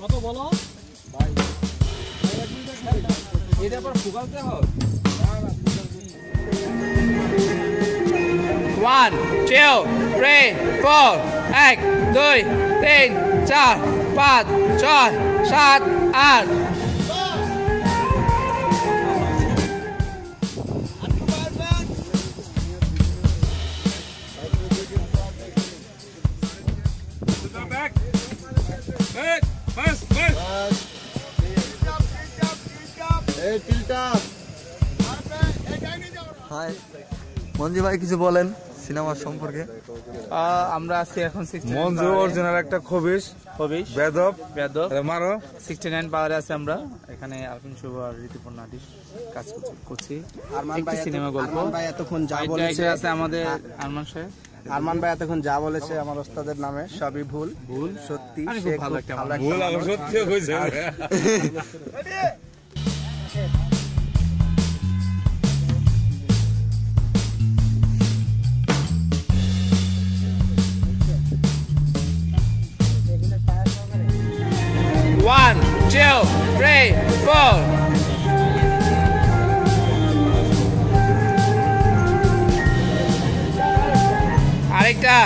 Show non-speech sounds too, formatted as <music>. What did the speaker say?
কত বলো এটা আবার ফুগালতে হয় ওয়ান টু থ্রি এক, দুই, তিন, চার, পাঁচ, ছয়, সাত, আট। হাই। মঞ্জু ভাই কিছু বলেন সিনেমার সম্পর্কে। আমরা আছি এখন মঞ্জু অরিজিনাল একটা খবিস হবিস বেদব। বেদব। আরে মারো। সিক্সটি নাইন পাওয়ারে আছে আমরা। এখানে আলপিন শুভ আর ঋতুপর্ণ আদিস কাজ করছি- করছি। একটি সিনেমা গল্প। ভাই এতক্ষণ যা বলেছে আছে আমাদের আরমান সাহেব। আরমান ভাই এতক্ষণ যা বলেছে আমার ওস্তাদের নামে সবই ভুল। ভুল। সত্যি ভালো একটা ভালো সত্যি <laughs> ওয়ান টু থ্রি ফোর আরেকটা